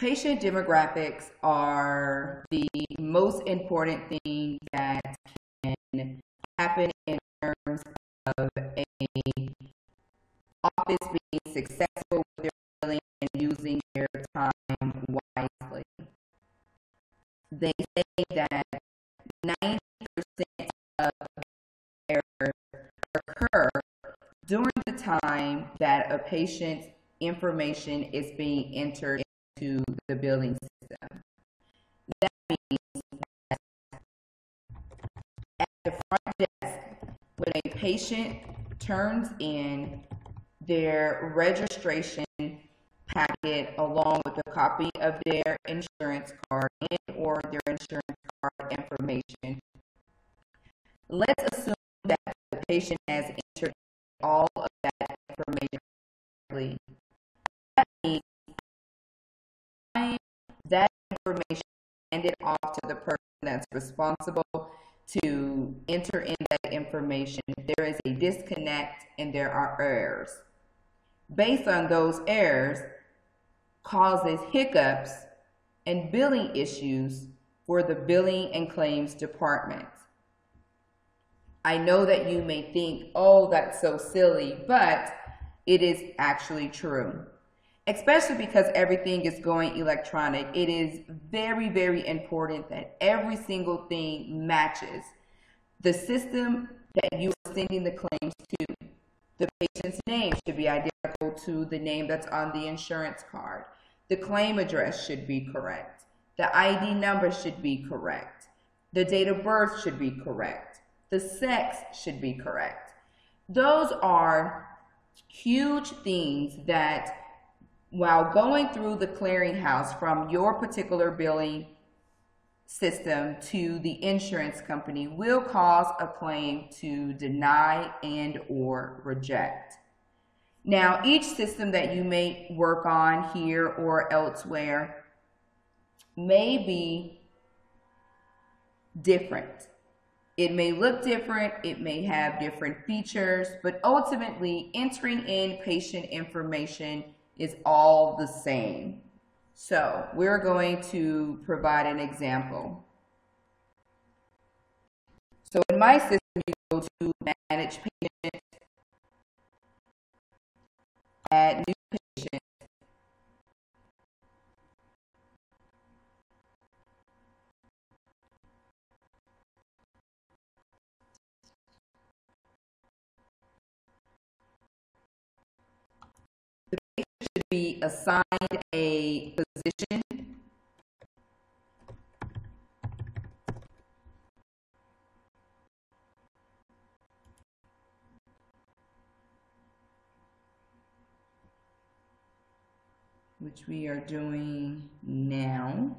Patient demographics are the most important thing that can happen in terms of a office being successful with their billing and using their time wisely. They say that 90% of errors occur during the time that a patient's information is being entered billing system. That means that at the front desk, when a patient turns in their registration packet along with a copy of their insurance card and or their insurance card information, let's assume that the patient has entered all of that information. That means information handed off to the person that's responsible to enter in that information, there is a disconnect and there are errors. Based on those errors, causes hiccups and billing issues for the billing and claims department. I know that you may think, oh, that's so silly, but it is actually true especially because everything is going electronic, it is very, very important that every single thing matches the system that you are sending the claims to. The patient's name should be identical to the name that's on the insurance card. The claim address should be correct. The ID number should be correct. The date of birth should be correct. The sex should be correct. Those are huge things that while going through the clearinghouse from your particular billing system to the insurance company will cause a claim to deny and or reject. Now, each system that you may work on here or elsewhere may be different. It may look different, it may have different features, but ultimately entering in patient information is all the same. So we're going to provide an example. So in my system, you go to manage patient, add new be assigned a position which we are doing now.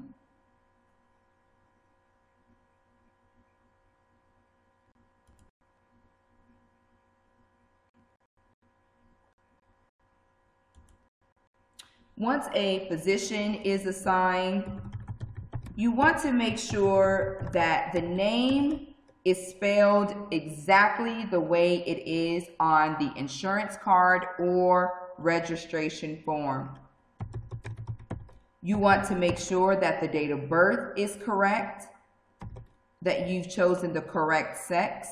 Once a position is assigned, you want to make sure that the name is spelled exactly the way it is on the insurance card or registration form. You want to make sure that the date of birth is correct, that you've chosen the correct sex,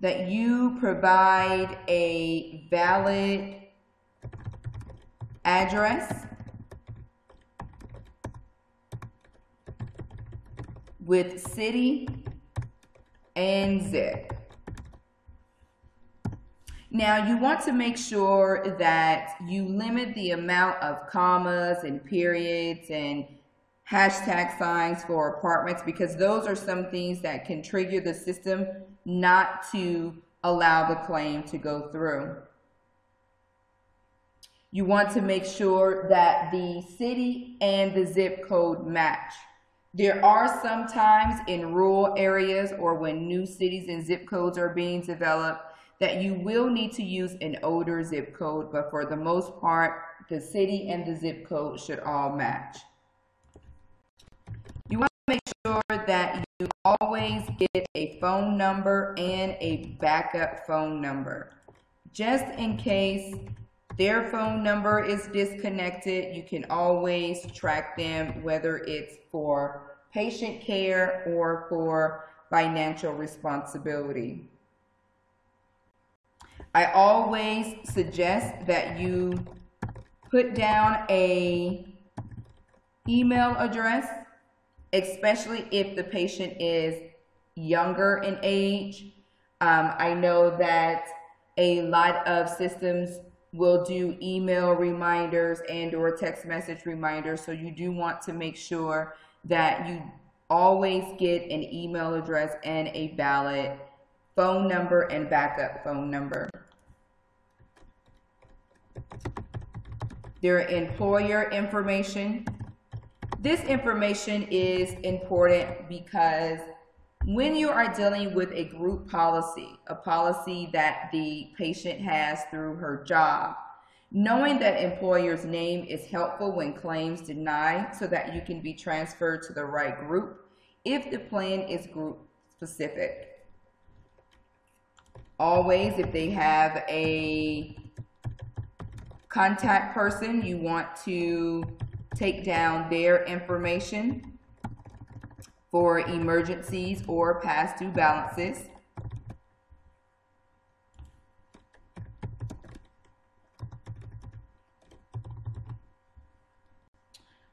that you provide a valid address with city and zip. Now you want to make sure that you limit the amount of commas and periods and hashtag signs for apartments because those are some things that can trigger the system not to allow the claim to go through. You want to make sure that the city and the zip code match. There are sometimes in rural areas or when new cities and zip codes are being developed that you will need to use an older zip code, but for the most part, the city and the zip code should all match. You want to make sure that you always get a phone number and a backup phone number. Just in case their phone number is disconnected, you can always track them whether it's for patient care or for financial responsibility. I always suggest that you put down a email address, especially if the patient is younger in age. Um, I know that a lot of systems will do email reminders and or text message reminders. So you do want to make sure that you always get an email address and a valid phone number and backup phone number. Their employer information. This information is important because when you are dealing with a group policy, a policy that the patient has through her job, knowing that employer's name is helpful when claims denied so that you can be transferred to the right group if the plan is group specific. Always, if they have a contact person, you want to take down their information for emergencies or past due balances.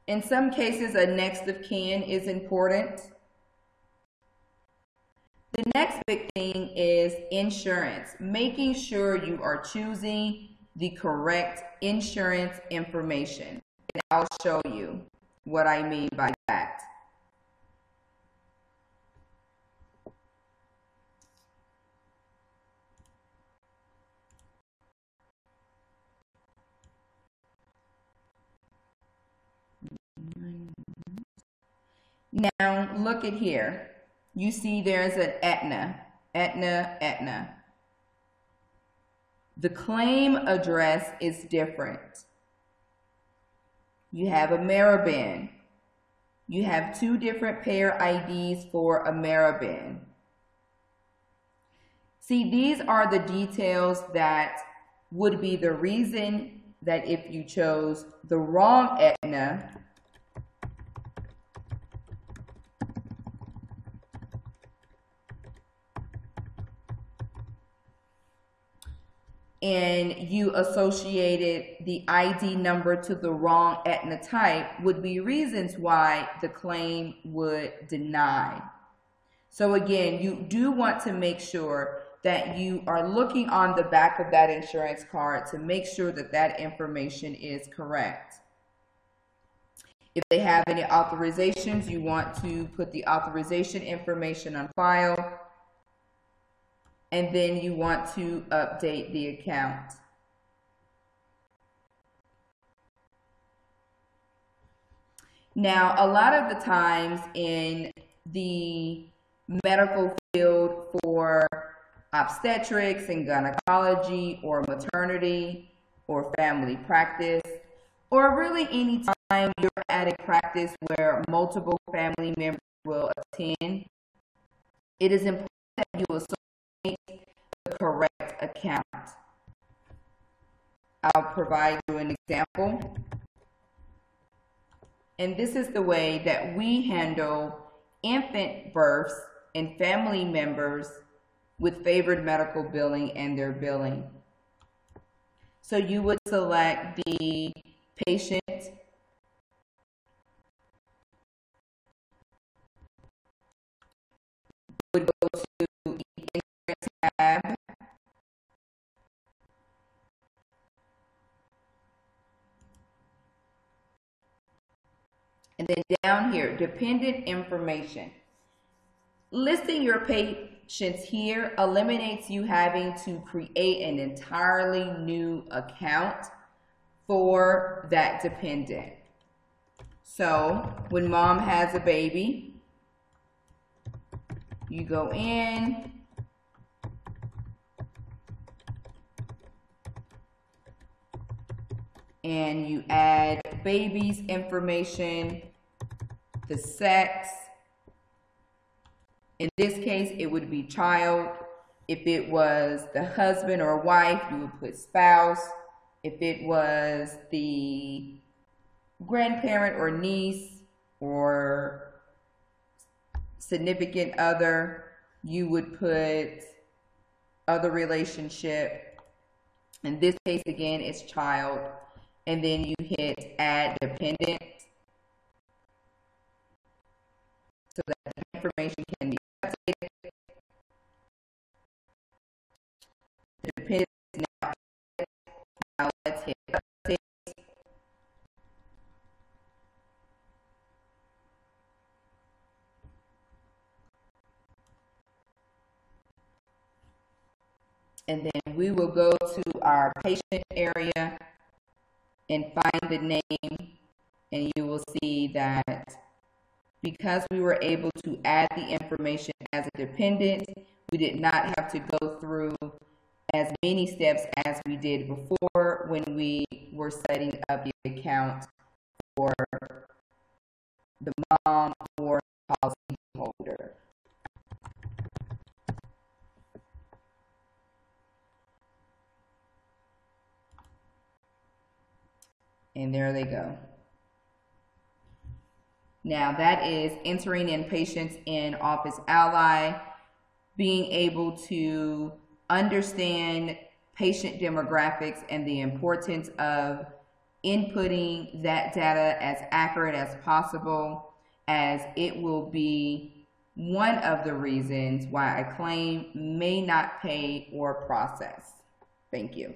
In some cases, a next of kin is important. The next big thing is insurance, making sure you are choosing the correct insurance information. And I'll show you what I mean by that. Now, look at here. You see there's an Aetna, Aetna, Aetna. The claim address is different. You have a Ameriben. You have two different payer IDs for a Ameriben. See, these are the details that would be the reason that if you chose the wrong Aetna, and you associated the ID number to the wrong Aetna type would be reasons why the claim would deny. So again, you do want to make sure that you are looking on the back of that insurance card to make sure that that information is correct. If they have any authorizations, you want to put the authorization information on file and then you want to update the account. Now, a lot of the times in the medical field for obstetrics and gynecology or maternity or family practice, or really any time you're at a practice where multiple family members will attend, it is important that you the correct account. I'll provide you an example. And this is the way that we handle infant births and family members with favored medical billing and their billing. So you would select the patient And then down here, dependent information. Listing your patients here eliminates you having to create an entirely new account for that dependent. So when mom has a baby, you go in, and you add baby's information, the sex. In this case, it would be child. If it was the husband or wife, you would put spouse. if it was the grandparent or niece or significant other, you would put other relationship. In this case, again, it's child. And then you hit add dependent. So that the information can be updated. Dependent is now, now let's hit update. And then we will go to our patient area and find the name and you will see that because we were able to add the information as a dependent, we did not have to go through as many steps as we did before when we were setting up the account for the mom or policy And there they go. Now that is entering in patients in Office Ally, being able to understand patient demographics and the importance of inputting that data as accurate as possible as it will be one of the reasons why a claim may not pay or process. Thank you.